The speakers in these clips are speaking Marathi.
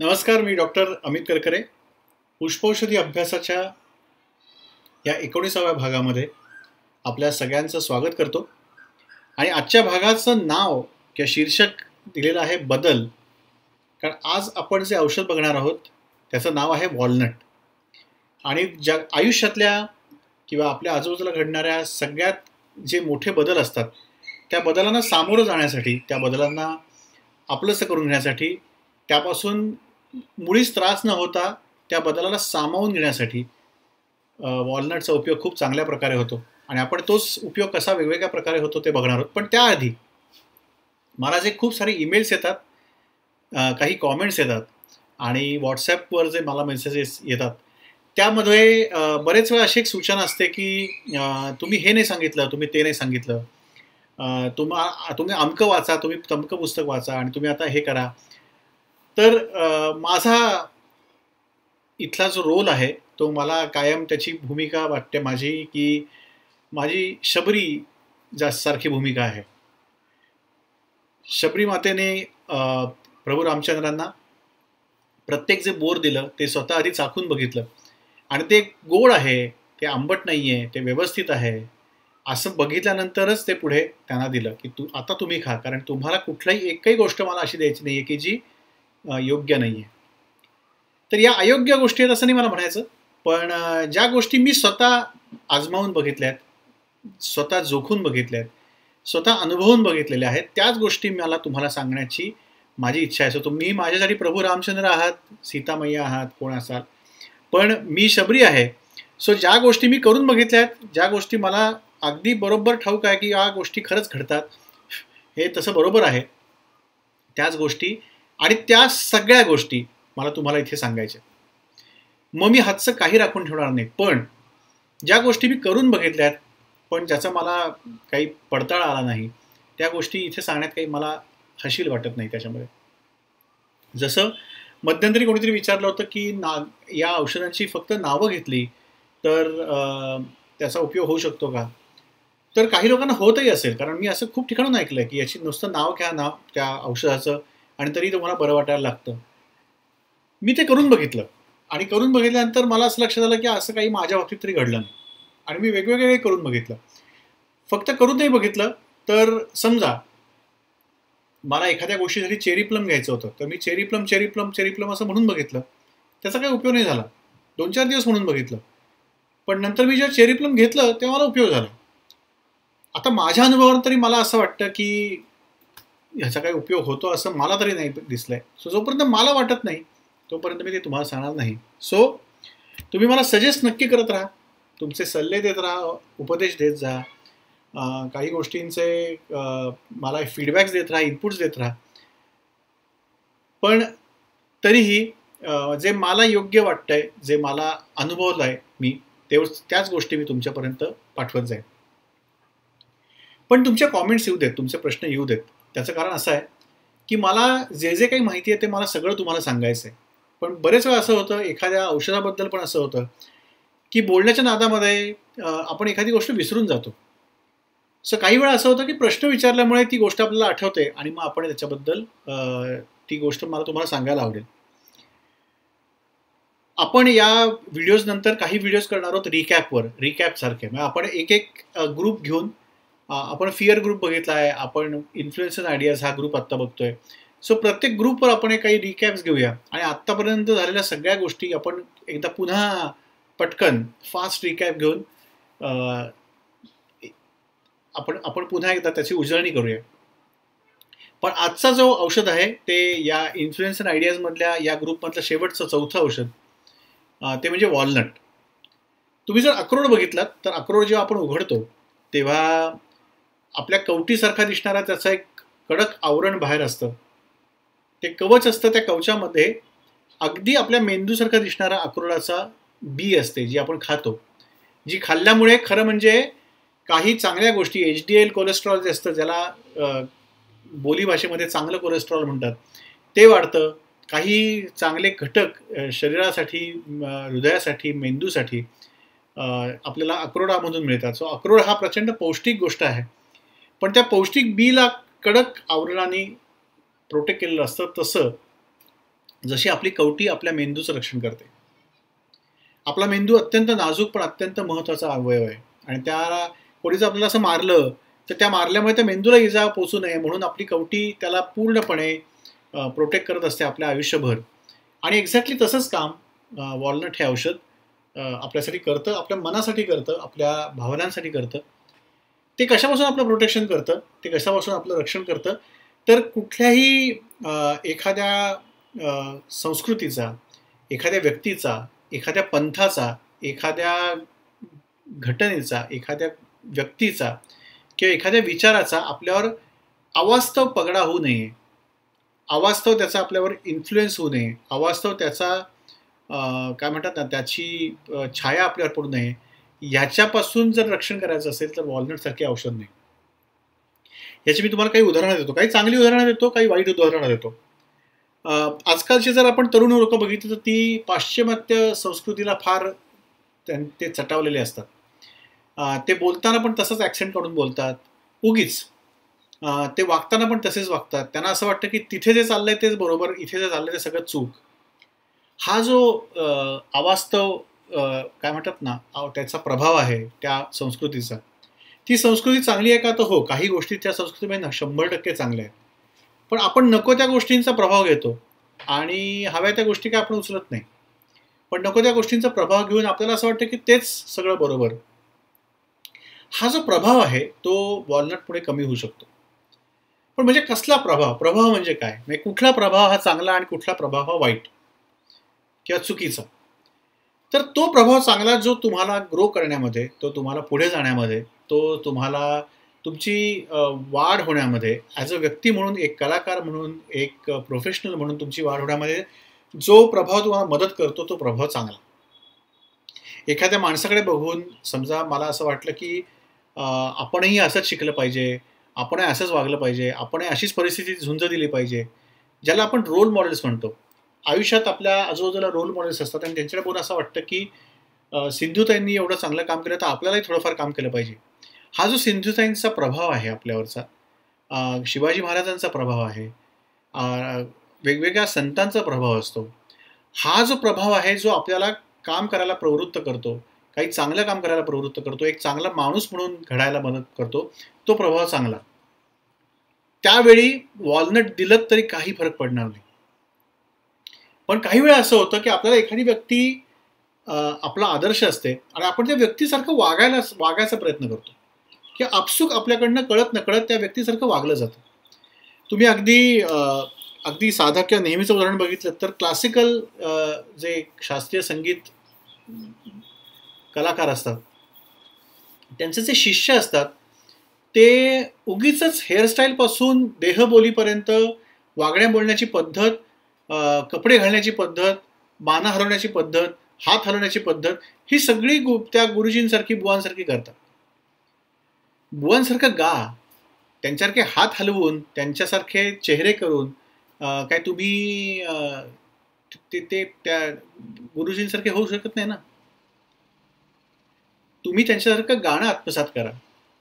नमस्कार मी डॉक्टर अमित करकरे. पुष्पौषधी अभ्यासाच्या या एकोणीसाव्या भागामध्ये आपल्या सगळ्यांचं स्वागत करतो. आणि आजच्या भागाचं नाव किंवा शीर्षक दिलेलं आहे बदल. कारण आज आपण जे औषध बघणार आहोत त्याचं नाव आहे वॉलनट. आणि ज्या आयुष्यातल्या किंवा आपल्या आजूबाजूला घडणाऱ्या सगळ्यात जे मोठे बदल असतात त्या बदलांना सामोरं जाण्यासाठी त्या बदलांना आपलंसं करून घेण्यासाठी त्यापासून मुळीच त्रास न होता त्या बदलाला सामावून घेण्यासाठी वॉलनटचा उपयोग खूप चांगल्या प्रकारे होतो. आणि आपण तोच उपयोग कसा वेगवेगळ्या प्रकारे होतो ते बघणार आहोत. पण त्याआधी मला जे खूप सारे ईमेल्स येतात काही कॉमेंट्स येतात आणि व्हॉट्सॲपवर जे मला मेसेजेस येतात त्यामध्ये बरेच वेळा अशी एक सूचना असते की तुम्ही हे नाही सांगितलं तुम्ही ते नाही सांगितलं. तुम्हा तुम्ही अमकं वाचा तुम्ही तमकं पुस्तक वाचा आणि तुम्ही आता हे करा. तर माझा इथला जो रोल आहे. तो मला कायम त्याची भूमिका वाटते माझी की माझी शबरी जास्त सारखी भूमिका आहे. शबरी मातेने प्रभू रामचंद्रांना प्रत्येक जे बोर दिलं ते स्वतः आधी चाखून बघितलं. आणि ते गोड आहे ते आंबट नाही आहे ते व्यवस्थित आहे. असं बघितल्यानंतरच ते पुढे त्यांना दिलं की तू आता तुम्ही खा. कारण तुम्हाला कुठलाही एकही गोष्ट मला अशी द्यायची नाही आहे की जी योग्य नाही आहे तर या अयोग्य गोष्टी आहेत असं नाही मला म्हणायचं. पण ज्या गोष्टी मी स्वतः आजमावून बघितल्यात स्वतः जोखून बघितल्यात स्वतः अनुभवून बघितलेल्या आहेत त्याच गोष्टी मला तुम्हाला सांगण्याची माझी इच्छा आहे. सो तुम्ही माझ्यासाठी प्रभू रामचंद्र आहात सीतामय्या आहात कोण असाल. पण मी शबरी आहे. सो ज्या गोष्टी मी करून बघितल्या आहेत ज्या गोष्टी मला अगदी बरोबर ठाऊक आहे की या गोष्टी खरंच घडतात हे तसं बरोबर आहे. त्याच गोष्टी आणि त्या सगळ्या गोष्टी मला तुम्हाला इथे सांगायच्या. मग मी हातचं काही राखून ठेवणार नाही पण ज्या गोष्टी मी करून बघितल्यात पण ज्याचा मला काही पडताळा आला नाही त्या गोष्टी इथे सांगण्यात काही मला हशील वाटत नाही त्याच्यामध्ये. जसं मध्यंतरी कोणीतरी विचारलं होतं की ना या औषधांची फक्त नावं घेतली तर त्याचा उपयोग होऊ शकतो का? तर काही लोकांना होतही असेल कारण मी असं खूप ठिकाणून ऐकलं की याची नुसतं नाव घ्या नाव त्या औषधाचं आणि तरी तुम्हाला बरं वाटायला लागतं. मी ते करून बघितलं. आणि करून बघितल्यानंतर मला असं लक्षात आलं की असं काही माझ्या बाबतीत तरी घडलं नाही. आणि मी वेगवेगळे करून बघितलं. फक्त करून नाही बघितलं तर समजा मला एखाद्या गोष्टीसाठी चेरी प्लम घ्यायचं होतं. तर मी cherry plum cherry plum cherry plum असं म्हणून बघितलं. त्याचा काही उपयोग नाही झाला. दोन चार दिवस म्हणून बघितलं. पण नंतर मी जेव्हा चेरी प्लम घेतलं तेव्हा मला उपयोग झाला. आता माझ्या अनुभवावर तरी मला असं वाटतं की ह्याचा काही उपयोग होतो असं मला तरी नाही दिसलंय. सो जोपर्यंत मला वाटत नाही तोपर्यंत मी ते तुम्हाला सांगणार नाही. सो तुम्ही मला सजेस्ट नक्की करत राहा. तुमचे सल्ले देत राहा उपदेश देत जा. काही गोष्टींचे मला फीडबॅक्स देत राहा इनपुट्स देत राहा. पण तरीही जे मला योग्य वाटतंय जे मला अनुभवलं आहे मी तेवढ त्याच गोष्टी मी तुमच्यापर्यंत पाठवत जाईन. पण तुमच्या कॉमेंट्स येऊ देत तुमचे प्रश्न येऊ देत. त्याचं कारण असं आहे की मला जे जे काही माहिती आहे ते मला सगळं तुम्हाला सांगायचं आहे. पण बरेच वेळा असं होतं एखाद्या औषधाबद्दल पण असं होतं की बोलण्याच्या नादामध्ये आपण एखादी गोष्ट विसरून जातो. सो काही वेळा असं होतं की प्रश्न विचारल्यामुळे ती गोष्ट आपल्याला आठवते आणि मग आपण त्याच्याबद्दल ती गोष्ट मला तुम्हाला सांगायला आवडेल. आपण या व्हिडिओज नंतर काही व्हिडिओज करणार आहोत रिकॅपवर रिकॅप सारखे. म्हणजे आपण एक एक ग्रुप घेऊन आपण फिअर ग्रुप बघितला आहे आपण इन्फ्लुएन्सर आयडियाज हा ग्रुप आत्ता बघतोय. सो प्रत्येक ग्रुपवर आपण एक काही रिकॅप्स घेऊया. आणि आत्तापर्यंत झालेल्या सगळ्या गोष्टी आपण एकदा पुन्हा पटकन फास्ट रिकॅप घेऊन आपण आपण पुन्हा एकदा त्याची उजळणी करूया. पण आजचा जो औषध आहे ते या इन्फ्लुएन्सर आयडियाजमधल्या या ग्रुपमधलं शेवटचं चौथं औषध ते म्हणजे वॉलनट तुम्ही जर अक्रोड बघितलात तर अक्रोड जेव्हा आपण उघडतो तेव्हा आपल्या कवटीसारखा दिसणारा त्याचा एक कडक आवरण बाहेर असतं. ते कवच असतं त्या कवचामध्ये. अगदी आपल्या मेंदूसारखा दिसणारा अक्रोडाचा बी असते जी आपण खातो. जी खाल्ल्यामुळे खरं म्हणजे काही चांगल्या गोष्टी एच डी एल कोलेस्ट्रॉल जे असतं ज्याला बोलीभाषेमध्ये चांगलं कोलेस्ट्रॉल म्हणतात ते वाढतं. काही चांगले घटक शरीरासाठी हृदयासाठी मेंदूसाठी आपल्याला अक्रोडामधून मिळतात. सो अक्रोड हा प्रचंड पौष्टिक गोष्ट आहे. पण त्या पौष्टिक बीला कडक आवरणाने प्रोटेक्ट केलेलं असतं तसं जशी आपली कवटी आपल्या मेंदूचं रक्षण करते. आपला मेंदू अत्यंत नाजूक पण अत्यंत महत्त्वाचा अवयव आहे. आणि त्या कोणी आपल्याला असं मारलं तर त्या मारल्यामुळे त्या मेंदूला इजा पोचू नये म्हणून आपली कवटी त्याला पूर्णपणे प्रोटेक्ट करत असते आपल्या आयुष्यभर. आणि एक्झॅक्टली तसंच काम वॉलनट हे औषध आपल्यासाठी करतं आपल्या मनासाठी करतं आपल्या भावनांसाठी करतं. ते कशापासून आपलं प्रोटेक्शन करतं? ते कशापासून आपलं रक्षण करतं? तर कुठल्याही एखाद्या संस्कृतीचा एखाद्या व्यक्तीचा एखाद्या पंथाचा एखाद्या घटनेचा एखाद्या व्यक्तीचा किंवा एखाद्या विचाराचा आपल्यावर अवास्तव पगडा होऊ नये. अवास्तव त्याचा आपल्यावर इन्फ्लुएन्स होऊ नये. अवास्तव त्याचा काय म्हणतात ना त्याची छाया आपल्यावर पडू नये. याच्यापासून जर रक्षण करायचं असेल तर वॉलनटसारखे औषध नाही. याची मी तुम्हाला काही उदाहरणं देतो. काही चांगली उदाहरणं देतो काही वाईट उदाहरणं देतो. आजकालची जर आपण तरुण लोक बघितली तर ती पाश्चिमात्य संस्कृतीला फार ते चटावलेले असतात. ते बोलताना पण तसंच ॲक्सेंट काढून बोलतात. उगीच. ते वागताना पण तसेच वागतात. त्यांना असं वाटतं की तिथे जे चाललंय तेच बरोबर इथे जे चाललंय ते सगळं चूक. हा जो अवास्तव काय म्हणतात ना त्याचा प्रभाव आहे त्या संस्कृतीचा. ती संस्कृती चांगली आहे का? तर हो काही गोष्टी त्या संस्कृतीमध्ये ना शंभर टक्के चांगल्या आहेत. पण आपण नको त्या गोष्टींचा प्रभाव घेतो आणि हव्या त्या गोष्टी काय आपण उचलत नाही. पण नको त्या गोष्टींचा प्रभाव घेऊन आपल्याला असं वाटतं की तेच सगळं बरोबर. हा जो प्रभाव आहे तो वॉलनट पुढे कमी होऊ शकतो. पण म्हणजे कसला प्रभाव? प्रभाव म्हणजे काय? म्हणजे कुठला प्रभाव हा चांगला आणि कुठला प्रभाव हा वाईट? किंवा चुकीचा? तर तो प्रभाव चांगला जो तुम्हाला ग्रो करण्यामध्ये तो तुम्हाला पुढे जाण्यामध्ये तो तुम्हाला तुमची वाढ होण्यामध्ये ॲज अ व्यक्ती म्हणून एक कलाकार म्हणून एक प्रोफेशनल म्हणून तुमची वाढ होण्यामध्ये जो प्रभाव तुम्हाला मदत करतो तो प्रभाव चांगला. एखाद्या माणसाकडे बघून समजा मला असं वाटलं की आपणही असंच शिकलं पाहिजे आपणही असंच वागलं पाहिजे आपणही अशीच परिस्थिती झुंज दिली पाहिजे ज्याला आपण रोल मॉडेल्स म्हणतो. आयुष्यात आपल्या आजूबाजूला रोल मॉडेल्स असतात आणि त्यांच्याकडे बघून असं वाटतं की सिंधुताईंनी एवढं चांगलं काम केलं तर आपल्यालाही थोडंफार काम केलं पाहिजे. हा जो सिंधुताईंचा प्रभाव आहे आपल्यावरचा शिवाजी महाराजांचा प्रभाव आहे वेगवेगळ्या संतांचा प्रभाव असतो. हा जो प्रभाव आहे जो आपल्याला काम करायला प्रवृत्त करतो काही चांगलं काम करायला प्रवृत्त करतो एक चांगला माणूस म्हणून घडायला मदत करतो तो प्रभाव चांगला. त्यावेळी वॉलनट दिलं तरी काही फरक पडणार नाही. पण काही वेळा असं होतं की आपल्याला एखादी व्यक्ती आपला आदर्श असते आणि आपण त्या व्यक्तीसारखं वागायला वागायचा प्रयत्न करतो. की आपसुक आपल्याकडनं कळत नकळत त्या व्यक्तीसारखं वागलं जातं. तुम्ही अगदी अगदी साधा किंवा नेहमीचं उदाहरण बघितलं तर क्लासिकल जे शास्त्रीय संगीत कलाकार असतात त्यांचे जे शिष्य असतात ते उगीच हेअरस्टाईलपासून देहबोलीपर्यंत वागण्या बोलण्याची पद्धत कपडे घालण्याची पद्धत बाना हलवण्याची पद्धत हात हलवण्याची पद्धत ही सगळी गु त्या गुरुजींसारखी बुवांसारखी करतात. बुवांसारखं गा त्यांच्यासारखे हात हलवून त्यांच्यासारखे चेहरे करून काय तुम्ही ते ते त्या गुरुजींसारखे होऊ शकत नाही ना? तुम्ही त्यांच्यासारखं गाणं आत्मसात करा.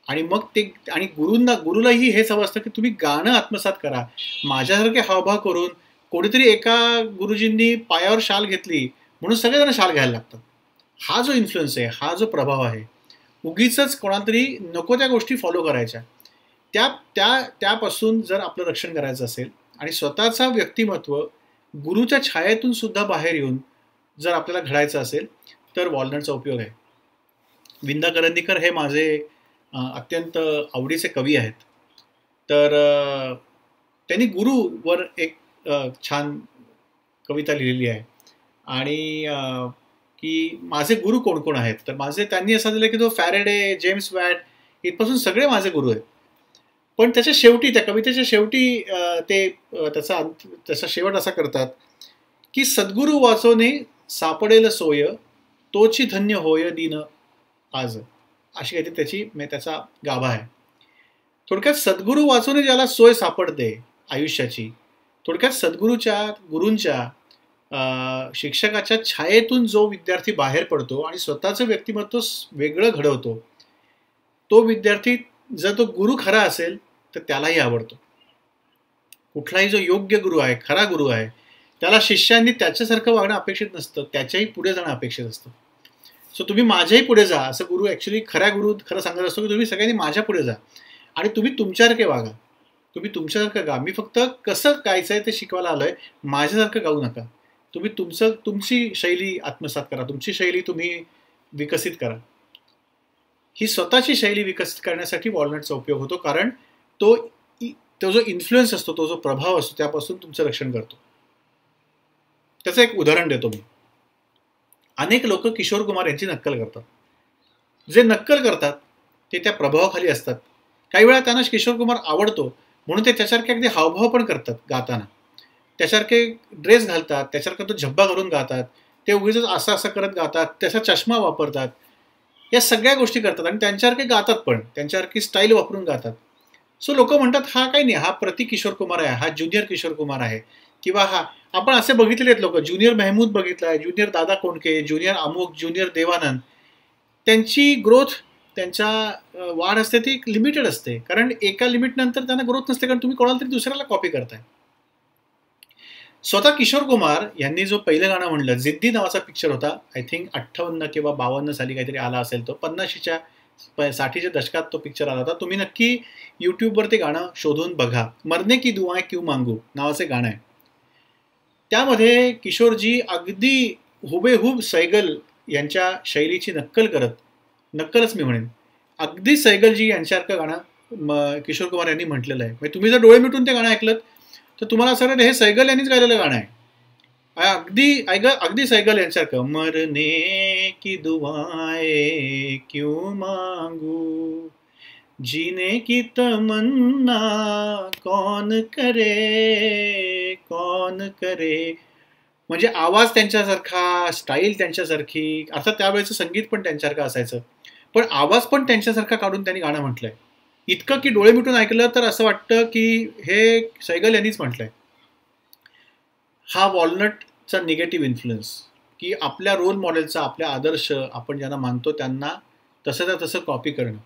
आणि मग ते आणि गुरूंना गुरुलाही हेच हवं असतं की तुम्ही गाणं आत्मसात करा. माझ्यासारखे हावभाव करून कोणीतरी एका गुरुजींनी पायावर शाल घेतली म्हणून सगळेजण शाल घ्यायला लागतात. हा जो इन्फ्लुएन्स आहे हा जो प्रभाव आहे उगीच कोणातरी नको त्या गोष्टी फॉलो करायच्या. त्या त्या त्यापासून जर आपलं रक्षण करायचं असेल आणि स्वतःचा व्यक्तिमत्व गुरुच्या छायेतून सुद्धा बाहेर येऊन जर आपल्याला घडायचं असेल तर वॉलनटचा उपयोग आहे. विंदा करंदीकर हे माझे अत्यंत आवडीचे कवी आहेत. तर त्यांनी गुरुवर एक छान कविता लिहिलेली आहे. आणि की माझे गुरु कोण कोण आहेत? तर माझे त्यांनी असं दिलं की तो फॅरेडे जेम्स वॅट इथपासून सगळे माझे गुरु आहेत. पण त्याच्या शेवटी त्या कवितेच्या शेवटी ते त्याचा त्याचा शेवट असा करतात की सद्गुरू वाचवणे सापडेल सोय तोची धन्य होय दिन आज. अशी काहीतरी त्याची त्याचा गाभा आहे. थोडक्यात सद्गुरू वाचवणे ज्याला सोय सापडते आयुष्याची थोडक्यात सद्गुरूच्या गुरूंच्या शिक्षकाच्या छायेतून जो विद्यार्थी बाहेर पडतो आणि स्वतःचं व्यक्तिमत्व वेगळं घडवतो तो विद्यार्थी जर तो गुरु खरा असेल तर त्यालाही आवडतो. कुठलाही जो योग्य गुरु आहे खरा गुरु आहे त्याला शिष्यांनी त्याच्यासारखं वागणं अपेक्षित नसतं त्याच्याही पुढे जाणं अपेक्षित असतं. सो तुम्ही माझ्याही पुढे जा असं गुरु ॲक्च्युली खऱ्या गुरु खरं सांगत असतो की तुम्ही सगळ्यांनी माझ्या पुढे जा आणि तुम्ही तुमच्यासारखे वागा. तुम्ही तुमच्यासारखं गा. मी फक्त कसं गायचं आहे ते शिकवायला आलोय. माझ्यासारखं गाऊ नका. तुम्ही तुमचं तुमची शैली आत्मसात करा. तुमची शैली तुम्ही विकसित करा. ही स्वतःची शैली विकसित करण्यासाठी वॉलनटचा उपयोग होतो. कारण तो तो जो इन्फ्लुएन्स असतो तो जो प्रभाव असतो त्यापासून तुमचं रक्षण करतो. त्याचं एक उदाहरण देतो मी. अनेक लोक किशोर कुमार यांची नक्कल करतात. जे नक्कल करतात ते त्या प्रभावाखाली असतात. काही वेळा त्यांना किशोर कुमार आवडतो. म्हणून ते त्यासारखे अगदी हावभाव पण करतात गाताना. त्यासारखे ड्रेस घालतात त्यासारखं तो झब्बा घालून गातात ते उगीच असं असं करत गातात त्याचा चष्मा वापरतात. या सगळ्या गोष्टी करतात आणि त्यांच्यासारखे गातात पण त्यांच्यासारखी स्टाईल वापरून गातात. सो लोक म्हणतात हा काही नाही हा प्रति किशोर कुमार आहे हा ज्युनियर किशोर कुमार आहे. किंवा हा आपण असे बघितले आहेत लोक ज्युनियर मेहमूद बघितला आहे ज्युनियर दादा कोंडके ज्युनियर अमुक ज्युनियर देवानंद. त्यांची ग्रोथ त्यांच्या वाढ असते ती लिमिटेड असते. कारण एका लिमिटनंतर त्यांना ग्रोथ नसते कारण तुम्ही कोणाला तरी दुसऱ्याला कॉपी करताय. स्वतः किशोर कुमार यांनी जो पहिलं गाणं म्हणलं जिद्दी नावाचा पिक्चर होता आय थिंक अठ्ठावन्न किंवा बावन्न साली काहीतरी आला असेल तो पन्नाशीच्या साठीच्या दशकात तो पिक्चर आला होता. तुम्ही नक्की यूट्यूबवर ते गाणं शोधून बघा. मरने की दुआय क्यू मांगू नावाचे गाणं आहे. त्यामध्ये किशोरजी अगदी हुबेहूब सैगल यांच्या शैलीची नक्कल करत नक्कलच मी म्हणेन. अगदी सैगलजी यांच्यासारखं गाणं किशोर कुमार यांनी म्हटलेलं आहे. म्हणजे तुम्ही जर डोळे मिटून ते गाणं ऐकलं तर तुम्हाला असं वाटतं हे सैगल यांनीच गायलेलं गाणं आहे. अगदी ऐक अगदी सैगल यांच्यासारखं मरने की दुआए क्यों मांगू? जीने की तमन्ना कौन करे कौन करे? म्हणजे आवाज त्यांच्यासारखा स्टाईल त्यांच्यासारखी अर्थात त्यावेळेचं संगीत पण त्यांच्यासारखं असायचं. पण आवाज पण त्यांच्यासारखा काढून त्यांनी गाणं म्हटलंय. इतकं की डोळे मिटून ऐकलं तर असं वाटतं की हे सैगल यांनीच म्हटलंय. हा वॉलनटचा निगेटिव्ह इन्फ्लुएन्स की आपल्या रोल मॉडेलचा आपल्या आदर्श आपण ज्यांना मानतो त्यांना तसं तसं कॉपी करणं.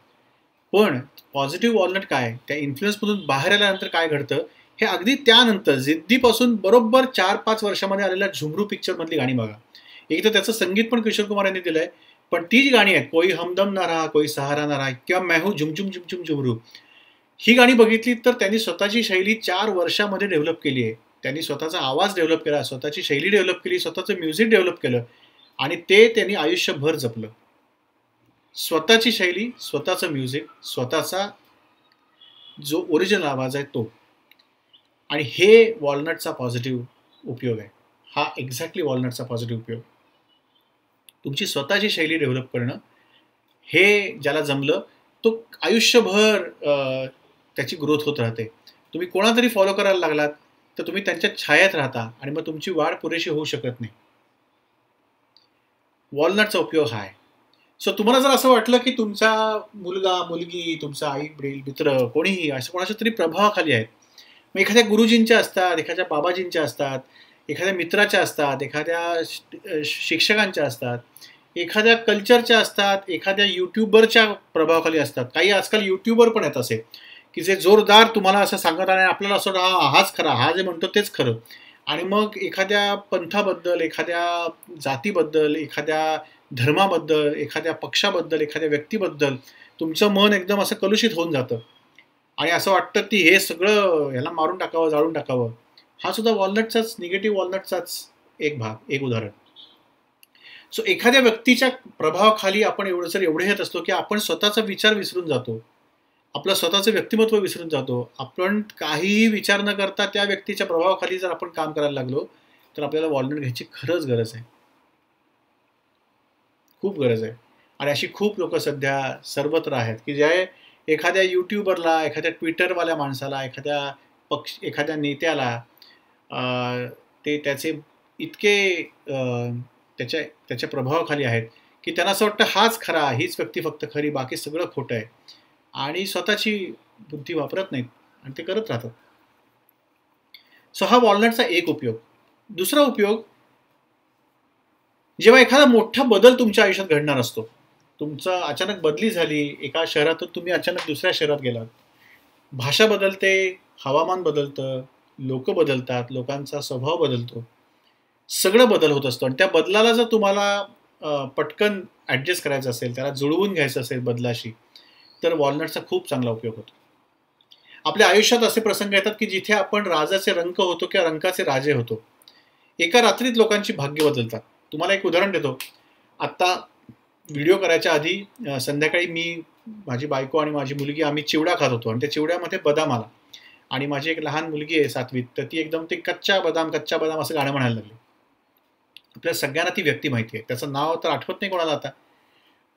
पण पॉझिटिव्ह वॉलनट काय? त्या इन्फ्लुएन्समधून बाहेर आल्यानंतर काय घडतं? हे अगदी त्यानंतर जिद्दीपासून बरोबर चार पाच वर्षामध्ये आलेल्या झुमरू पिक्चरमधली गाणी बघा. एक तर त्याचं संगीत पण किशोर कुमार यांनी दिलंय पण ती जी गाणी आहेत कोई हमदम ना राहा कोई सहारा ना राहा किंवा मॅहू झुमझुम झुमझुम झुमरू ही गाणी बघितली तर त्यांनी स्वतःची शैली चार वर्षामध्ये डेव्हलप केली आहे. त्यांनी स्वतःचा आवाज डेव्हलप केला स्वतःची शैली डेव्हलप केली स्वतःचं म्युझिक डेव्हलप केलं आणि ते त्यांनी आयुष्यभर जपलं. स्वतःची शैली स्वतःचं म्युझिक स्वतःचा जो ओरिजिनल आवाज आहे तो. आणि हे वॉलनटचा पॉझिटिव्ह उपयोग आहे. हा एक्झॅक्टली वॉलनटचा पॉझिटिव्ह उपयोग. तुमची स्वतःची शैली डेव्हलप करणं हे ज्याला जमलं तो आयुष्यभर त्याची ग्रोथ होत राहते. तुम्ही कोणातरी फॉलो करायला लागलात तर तुम्ही त्यांच्या छायात राहता आणि मग तुमची वाढ पुरेशी होऊ शकत नाही. वॉलनटचा उपयोग हा आहे. सो तुम्हाला जर असं वाटलं की तुमचा मुलगा मुलगी तुमचा आई वडील मित्र कोणीही असं कोणाच्या तरी प्रभावाखाली आहेत मग एखाद्या गुरुजींच्या असतात एखाद्या बाबाजींच्या असतात एखाद्या मित्राच्या असतात एखाद्या शिक्षकांच्या असतात एखाद्या कल्चरच्या असतात एखाद्या युट्यूबरच्या प्रभावाखाली असतात. काही आजकाल युट्यूबर पण आहेत असे की जे जोरदार तुम्हाला असं सांगत आणि आपल्याला असं हा हाच खरा हा जे म्हणतो तेच खरं. आणि मग एखाद्या पंथाबद्दल एखाद्या जातीबद्दल एखाद्या धर्माबद्दल एखाद्या पक्षाबद्दल एखाद्या व्यक्तीबद्दल तुमचं मन एकदम असं कलुषित होऊन जातं. आणि असं वाटतं की हे सगळं ह्याला मारून टाकावं जाळून टाकावं. हा सुद्धा वॉलनटचाच निगेटिव्ह वॉलनटचाच एक भाग एक उदाहरण. सो एखाद्या व्यक्तीच्या प्रभावाखाली आपण एवढं जर एवढे येत असतो की आपण स्वतःचा विचार विसरून जातो आपलं स्वतःचं व्यक्तिमत्व विसरून जातो आपण काहीही विचार न करता त्या व्यक्तीच्या प्रभावाखाली जर आपण काम करायला लागलो तर आपल्याला वॉलनट घ्यायची खरंच गरज आहे. खूप गरज आहे. आणि अशी खूप लोक सध्या सर्वत्र आहेत की जे एखाद्या युट्यूबरला एखाद्या ट्विटरवाल्या माणसाला एखाद्या पक्ष एखाद्या नेत्याला ते त्याचे इतके त्याच्या त्याच्या प्रभावाखाली आहेत की त्यांना असं वाटतं हाच खरा हीच व्यक्ती फक्त खरी बाकी सगळं खोटं आहे. आणि स्वतःची बुद्धी वापरत नाहीत आणि ते करत राहतात. सो हा वॉलनटचा एक उपयोग. दुसरा उपयोग जेव्हा एखादा मोठा बदल तुमच्या आयुष्यात घडणार असतो तुमचा अचानक बदली झाली एका शहरातून तुम्ही अचानक दुसऱ्या शहरात गेलात. भाषा बदलते हवामान बदलतं लोक बदलतात लोकांचा स्वभाव बदलतो. सगळं बदल होत असतो आणि त्या बदलाला जर तुम्हाला पटकन ॲडजस्ट करायचं असेल त्याला जुळवून घ्यायचं असेल बदलाशी तर वॉलनटचा खूप चांगला उपयोग होतो. आपल्या आयुष्यात असे प्रसंग येतात की जिथे आपण राजाचे रंक होतो किंवा रंकाचे राजे होतो. एका रात्रीत लोकांची भाग्य बदलतात. तुम्हाला एक उदाहरण देतो. आत्ता व्हिडिओ करायच्या आधी संध्याकाळी मी माझी बायको आणि माझी मुलगी आम्ही चिवडा खात होतो. आणि त्या चिवड्यामध्ये बदाम आला. आणि माझी एक लहान मुलगी आहे सातवीत तर ती एकदम ते कच्चा बदाम कच्चा बदाम असं गाणं म्हणायला लागली. आपल्या सगळ्यांना ती व्यक्ती माहिती आहे. त्याचं नाव तर आठवत नाही कोणाला आता.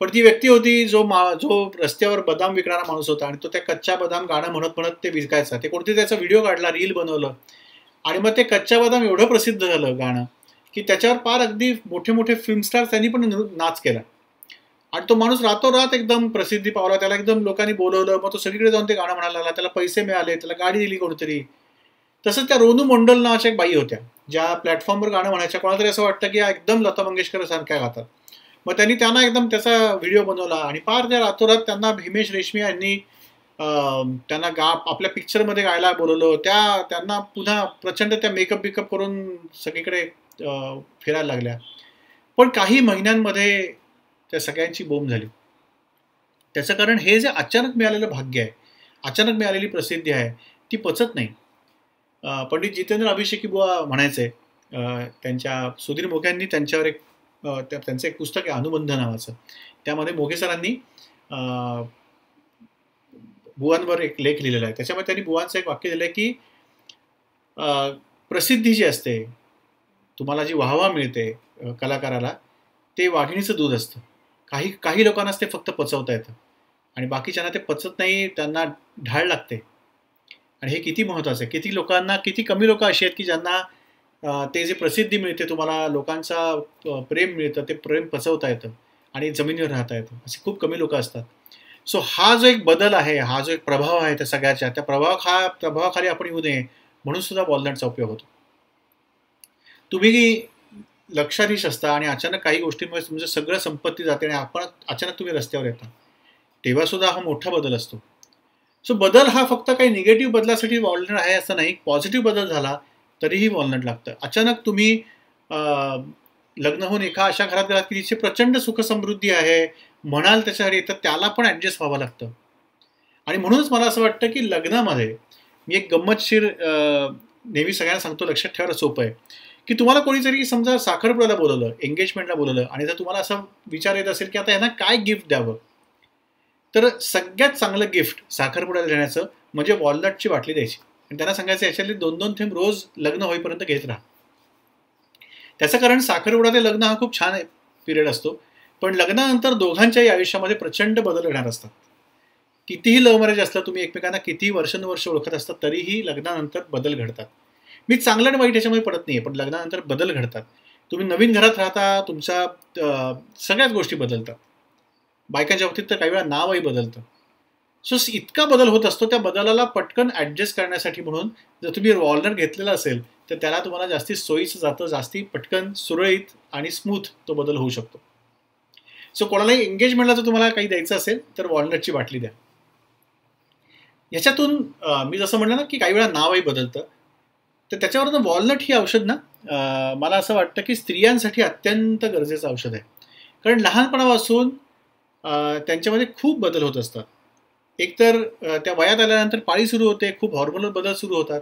पण ती व्यक्ती होती जो मा जो रस्त्यावर बदाम विकणारा माणूस होता. आणि तो त्या कच्चा बदाम गाणं म्हणत म्हणत ते विकायचा. ते कोणती त्याचा व्हिडिओ काढला रील बनवलं. आणि मग ते कच्चा बदाम एवढं प्रसिद्ध झालं गाणं की त्याच्यावर पार अगदी मोठे मोठे फिल्मस्टार त्यांनी पण नाच केला. आणि तो माणूस रातोरात एकदम प्रसिद्धी पावला. त्याला एकदम लोकांनी बोलवलं. मग तो सगळीकडे जाऊन ते गाणं म्हणायला लागला. त्याला पैसे मिळाले. त्याला गाडी दिली कोणतरी. तसंच त्या रोनू मंडल नावाच्या एक बाई होत्या. ज्या प्लॅटफॉर्मवर गाणं म्हणायच्या. कोणाला तरी असं वाटतं की एकदम लता मंगेशकर सारख्या गातात. मग त्यांनी त्यांना एकदम त्याचा व्हिडिओ बनवला. आणि फार त्या रातोरात त्यांना भीमेश रेशमी यांनी त्यांना गा आपल्या पिक्चरमध्ये गायला बोलवलं. त्या त्यांना पुन्हा प्रचंड त्या मेकअप बिकअप करून सगळीकडे फिरायला लागल्या. पण काही महिन्यांमध्ये त्या सगळ्यांची बोंब झाली. त्याचं कारण हे जे अचानक मिळालेलं भाग्य आहे अचानक मिळालेली प्रसिद्धी आहे ती पचत नाही. पंडित जितेंद्र अभिषेकी बुवा म्हणायचे त्यांच्या सुधीर मोघ्यांनी त्यांच्यावर एक त्यांचं एक पुस्तक आहे अनुबंध नावाचं. त्यामध्ये मोघे सरांनी बुवांवर एक लेख लिहिलेला आहे. त्याच्यामध्ये त्यांनी बुवांचं एक वाक्य दिलं आहे की प्रसिद्धी जी असते तुम्हाला जी वाहवा मिळते कलाकाराला ते वाघिणीचं दूध असतं. काही काही लोकांनाच ते फक्त पचवता येतं. आणि बाकीच्यांना ते पचत नाही त्यांना ढाळ लागते. आणि हे किती महत्त्वाचं आहे. किती लोकांना किती कमी लोक अशी आहेत की ज्यांना ते जे प्रसिद्धी मिळते तुम्हाला लोकांचा प्रेम मिळतं ते प्रेम पचवता येतं. आणि जमिनीवर राहता येतं. असे खूप कमी लोक असतात. सो हा जो एक बदल आहे हा जो एक प्रभाव आहे त्या सगळ्याच्या त्या प्रभाव खा प्रभावाखाली आपण येऊ नये. म्हणून सुद्धा वॉलनटचा उपयोग होतो. तुम्ही लक्षाधीश असता आणि अचानक काही गोष्टींमुळे तुमचं सगळं संपत्ती जाते आणि आपण अचानक तुम्ही रस्त्यावर येता. तेव्हासुद्धा हा मोठा बदल असतो. सो बदल हा फक्त काही निगेटिव्ह बदलासाठी वॉलनट आहे असं नाही. पॉझिटिव्ह बदल झाला तरीही वॉलनट लागतं. अचानक तुम्ही लग्न होऊन एका अशा घरात गेलात की जिथे प्रचंड सुखसमृद्धी आहे म्हणाल त्याच्यासाठी तर त्याला पण ॲडजस्ट व्हावं लागतं. आणि म्हणूनच मला असं वाटतं की लग्नामध्ये मी एक गंमतशीर नेहमी सगळ्यांना सांगतो लक्षात ठेवायला सोपं आहे. की तुम्हाला कोणीतरी समजा साखरपुड्याला बोलवलं एंगेजमेंटला बोलवलं आणि जर तुम्हाला असं विचार येत असेल की आता यांना काय गिफ्ट द्यावं? तर सगळ्यात चांगलं गिफ्ट साखरपुड्याला देण्याचं म्हणजे वॉलनटची बाटली द्यायची. आणि त्यांना सांगायचं याच्यातले दोन दोन थेंब रोज लग्न होईपर्यंत घेत राहा. त्याचं कारण साखरपुडा ते लग्न हा खूप छान पिरियड असतो. पण लग्नानंतर दोघांच्याही आयुष्यामध्ये प्रचंड बदल घडणार असतात. कितीही लव्ह मॅरेज असलं तुम्ही एकमेकांना कितीही वर्षानुवर्ष ओळखत असतात तरीही लग्नानंतर बदल घडतात. मी चांगलं आणि वाईट याच्यामध्ये पडत नाही पण लग्नानंतर बदल घडतात. तुम्ही नवीन घरात राहता तुमच्या सगळ्याच गोष्टी बदलतात. बायकांच्या बाबतीत तर काही वेळा नावही बदलतं. सो इतका बदल होत असतो त्या बदलाला पटकन ॲडजस्ट करण्यासाठी म्हणून जर तुम्ही वॉलनट घेतलेला असेल तर त्याला तुम्हाला जास्ती सोयीचं जातं जास्ती पटकन सुरळीत आणि स्मूथ तो बदल होऊ शकतो. सो कोणालाही एंगेजमेंटला जर तुम्हाला काही द्यायचं असेल तर वॉलनटची बाटली द्या. याच्यातून मी जसं म्हणलं ना की काही वेळा नावही बदलतं. तर त्याच्यावर वॉलनट ही औषध ना मला असं वाटतं की स्त्रियांसाठी अत्यंत गरजेचं औषध आहे. कारण लहानपणापासून त्यांच्यामध्ये खूप बदल होत असतात. एकतर त्या वयात आल्यानंतर पाळी सुरू होते खूप हॉर्मोनल बदल सुरू होतात.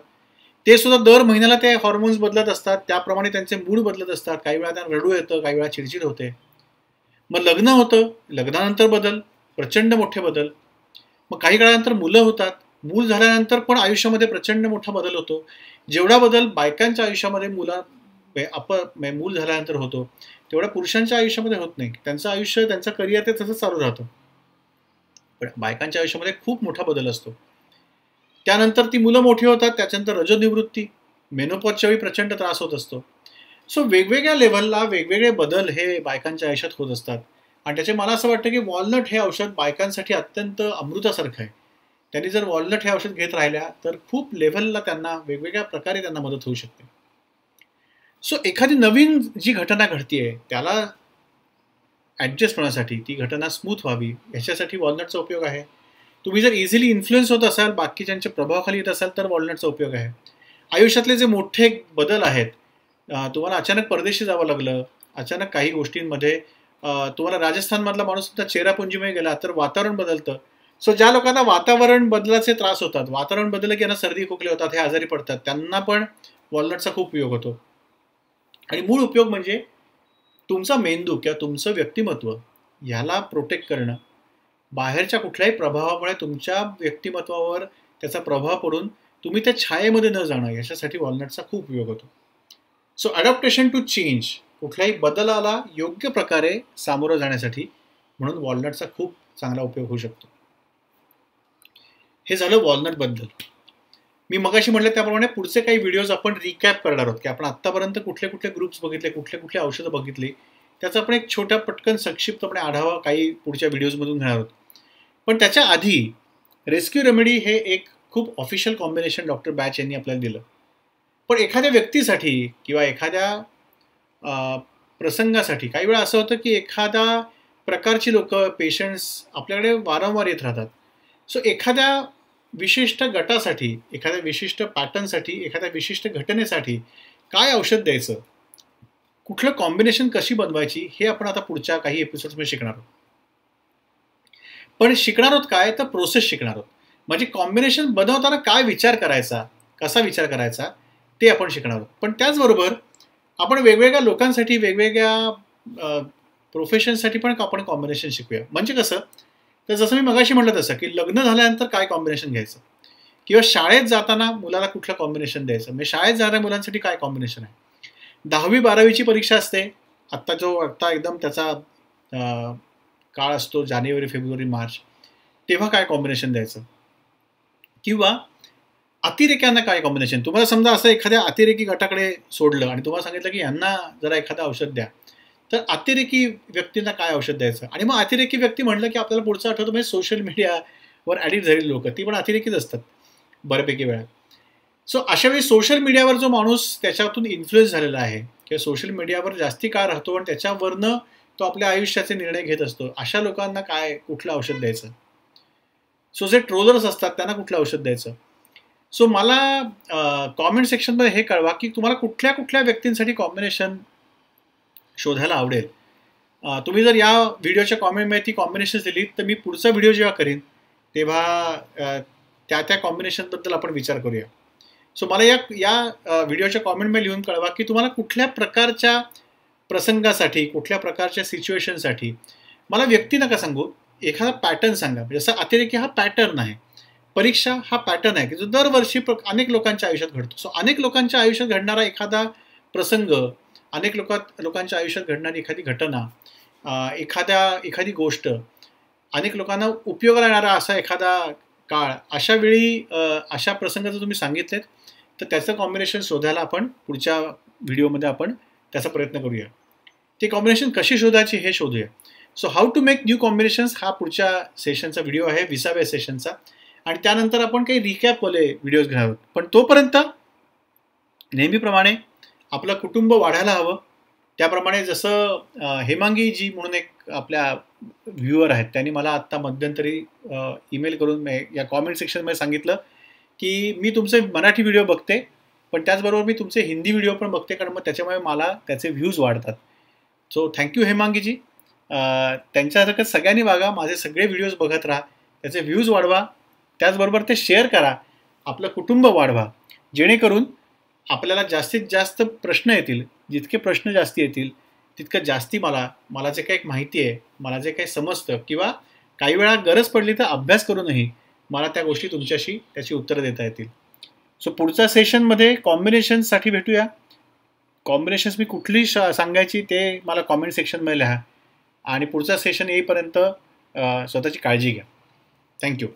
ते सुद्धा दर महिन्याला ते हॉर्मोन्स बदलत असतात. त्याप्रमाणे त्यांचे मूड बदलत असतात. काही वेळा त्यांना रडू येतं काही वेळा चिडचिड होते. मग लग्न होतं लग्नानंतर बदल प्रचंड मोठे बदल. मग काही काळानंतर मुलं होतात. मूल झाल्यानंतर पण आयुष्यामध्ये प्रचंड मोठा बदल होतो. जेवढा बदल बायकांच्या आयुष्यामध्ये मुला अप मूल झाल्यानंतर होतो तेवढा पुरुषांच्या आयुष्यामध्ये होत नाही. त्यांचं आयुष्य त्यांचं करिअर ते तसंच चालू राहतं. पण बायकांच्या आयुष्यामध्ये खूप मोठा बदल असतो. त्यानंतर ती मुलं मोठी होतात त्याच्यानंतर रजोनिवृत्ती मेनोपॉजच्या वेळी प्रचंड त्रास होत असतो. सो वेगवेगळ्या लेव्हलला वेगवेगळे बदल हे बायकांच्या आयुष्यात होत असतात. आणि त्याचे मला असं वाटतं की वॉलनट हे औषध बायकांसाठी अत्यंत अमृतासारखं आहे. त्यांनी जर वॉलनट हे औषध घेत राहिल्या तर खूप लेव्हलला त्यांना वेगवेगळ्या प्रकारे त्यांना मदत होऊ शकते. सो एखादी नवीन जी घटना घडतीये त्याला ॲडजस्ट होण्यासाठी ती घटना स्मूथ व्हावी ह्याच्यासाठी वॉलनटचा उपयोग आहे. तुम्ही जर इझिली इन्फ्लुएन्स होत असाल बाकीच्यांच्या प्रभावाखाली येत असाल तर वॉलनटचा उपयोग आहे. आयुष्यातले जे मोठे बदल आहेत तुम्हाला अचानक परदेशी जावं लागलं अचानक काही गोष्टींमध्ये तुम्हाला राजस्थानमधला माणूस सुद्धा चेहरापुंजीमध्ये गेला तर वातावरण बदलतं. सो ज्या लोकांना वातावरण बदलाचे त्रास होतात वातावरण बदललं की यांना सर्दी खोकले होतात हे आजारी पडतात त्यांना पण वॉलनटचा खूप उपयोग होतो. आणि मूळ उपयोग म्हणजे तुमचा मेंदू किंवा तुमचं व्यक्तिमत्व ह्याला प्रोटेक्ट करणं. बाहेरच्या कुठल्याही प्रभावामुळे तुमच्या व्यक्तिमत्वावर त्याचा प्रभाव पडून तुम्ही त्या छायेमध्ये न जाणं याच्यासाठी वॉलनटचा खूप उपयोग होतो. सो अडॅप्टेशन टू चेंज कुठल्याही बदलाला योग्य प्रकारे सामोरं जाण्यासाठी म्हणून वॉलनटचा खूप चांगला उपयोग होऊ शकतो. हे झालं वॉलनटबद्दल मी मगाशी म्हटलं त्याप्रमाणे पुढचे काही व्हिडिओज आपण रिकॅप करणार आहोत. की आपण आत्तापर्यंत कुठले कुठले ग्रुप्स बघितले कुठले कुठले औषधं बघितली त्याचा आपण एक छोटा पटकन संक्षिप्तपणे आढावा काही पुढच्या व्हिडिओजमधून घेणार आहोत. पण त्याच्या आधी रेस्क्यू रेमेडी हे एक खूप ऑफिशियल कॉम्बिनेशन डॉक्टर बॅच यांनी आपल्याला दिलं. पण एखाद्या व्यक्तीसाठी किंवा एखाद्या प्रसंगासाठी काही वेळा असं होतं की एखादा प्रकारची लोक पेशंट्स आपल्याकडे वारंवार येत राहतात. सो एखाद्या विशिष्ट गटासाठी एखाद्या विशिष्ट पॅटर्नसाठी एखाद्या विशिष्ट घटनेसाठी काय औषध द्यायचं? कुठलं कॉम्बिनेशन कशी बनवायची? हे आपण आता पुढच्या काही एपिसोड्समध्ये शिकणार आहोत. पण शिकणार आहोत काय? तर प्रोसेस शिकणार आहोत. म्हणजे कॉम्बिनेशन बनवताना काय विचार करायचा? कसा विचार करायचा? ते आपण शिकणार आहोत. पण त्याचबरोबर आपण वेगवेगळ्या लोकांसाठी वेगवेगळ्या प्रोफेशनसाठी पण आपण कॉम्बिनेशन शिकूया. म्हणजे कसं? तर जसं मी मगाशी म्हटलं तसं की लग्न झाल्यानंतर काय कॉम्बिनेशन घ्यायचं? किंवा शाळेत जाताना मुलाला कुठलं कॉम्बिनेशन द्यायचं? म्हणजे शाळेत जाणाऱ्या मुलांसाठी काय कॉम्बिनेशन आहे? दहावी बारावीची परीक्षा असते. आत्ता जो आत्ता एकदम त्याचा काळ असतो जानेवारी फेब्रुवारी मार्च. तेव्हा काय कॉम्बिनेशन द्यायचं? किंवा अतिरेक्यांना काय कॉम्बिनेशन तुम्हाला समजा असं एखाद्या अतिरेकी गटाकडे सोडलं आणि तुम्हाला सांगितलं की यांना जरा एखादं औषध द्या. तर अतिरेकी व्यक्तींना काय औषध द्यायचं? आणि मग अतिरेकी व्यक्ती म्हटलं की आपल्याला पुढचं आठवतं म्हणजे सोशल मीडियावर ॲडिक्ट झालेली लोक ती पण अतिरेकीच असतात बऱ्यापैकी वेळा. सो अशा वेळी सोशल मीडियावर जो माणूस त्याच्यातून इन्फ्लुएन्स झालेला आहे किंवा सोशल मीडियावर जास्ती काळ राहतो आणि त्याच्यावरनं तो आपल्या आयुष्याचे निर्णय घेत असतो अशा लोकांना काय कुठलं औषध द्यायचं? सो जे ट्रोलर्स असतात त्यांना कुठलं औषध द्यायचं? सो मला कॉमेंट सेक्शनमध्ये हे कळवा की तुम्हाला कुठल्या कुठल्या व्यक्तींसाठी कॉम्बिनेशन शोधायला आवडेल. तुम्ही जर या व्हिडिओच्या कॉमेंटमध्ये ती कॉम्बिनेशन दिली तर मी पुढचा व्हिडिओ जेव्हा करीन तेव्हा त्या त्या कॉम्बिनेशनबद्दल आपण विचार करूया. सो मला या या व्हिडिओच्या कॉमेंटमध्ये लिहून कळवा की तुम्हाला कुठल्या प्रकारच्या प्रसंगासाठी कुठल्या प्रकारच्या सिच्युएशनसाठी मला व्यक्ती नका सांगू एखादा पॅटर्न सांगा. म्हणजे जसं अतिरेकी हा पॅटर्न आहे परीक्षा हा पॅटर्न आहे की जो दरवर्षी अनेक लोकांच्या आयुष्यात घडतो. सो अनेक लोकांच्या आयुष्यात घडणारा एखादा प्रसंग अनेक लोकात लोकांच्या आयुष्यात घडणारी एखादी घटना एखाद्या एखादी गोष्ट अनेक लोकांना उपयोगाला येणारा असा एखादा काळ अशा वेळी अशा प्रसंग जर तुम्ही सांगितलेत तर त्याचं कॉम्बिनेशन शोधायला आपण पुढच्या व्हिडिओमध्ये आपण त्याचा प्रयत्न करूया. ते कॉम्बिनेशन कशी शोधायची हे शोधूया. So how to make new combinations हा पुढच्या सेशनचा व्हिडिओ आहे विसाव्या सेशनचा आणि त्यानंतर आपण काही रिकॅपवाले व्हिडिओज घेणार आहोत. पण तोपर्यंत नेहमीप्रमाणे आपलं कुटुंब वाढायला हवं. त्याप्रमाणे जसं हेमांगी जी म्हणून एक आपल्या व्ह्युअर आहेत त्यांनी मला आत्ता मध्यंतरी ईमेल करून या कॉमेंट सेक्शनमध्ये सांगितलं की मी तुमचे मराठी व्हिडिओ बघते पण त्याचबरोबर मी तुमचे हिंदी व्हिडिओ पण बघते कारण मग त्याच्यामुळे मला त्याचे व्ह्यूज वाढतात. सो थँक्यू हेमांगीजी त्यांच्यासारखं सगळ्यांनी वागा माझे सगळे व्हिडिओज बघत राहा त्याचे व्ह्यूज वाढवा त्याचबरोबर ते शेअर करा आपलं कुटुंब वाढवा जेणेकरून आपल्याला जास्तीत जास्त प्रश्न येतील जितके प्रश्न जास्ती येतील तितकं जास्ती मला मला जे काही माहिती आहे मला जे काही समजतं किंवा काही वेळा गरज पडली तर अभ्यास करूनही मला त्या गोष्टी तुमच्याशी त्याची उत्तरं देता येतील. सो पुढच्या सेशनमध्ये कॉम्बिनेशन्ससाठी भेटूया. कॉम्बिनेशन्स मी कुठली श सांगायची ते मला कॉमेंट सेक्शनमध्ये लिहा. आणि पुढचा सेशन येईपर्यंत स्वतःची काळजी घ्या. थँक्यू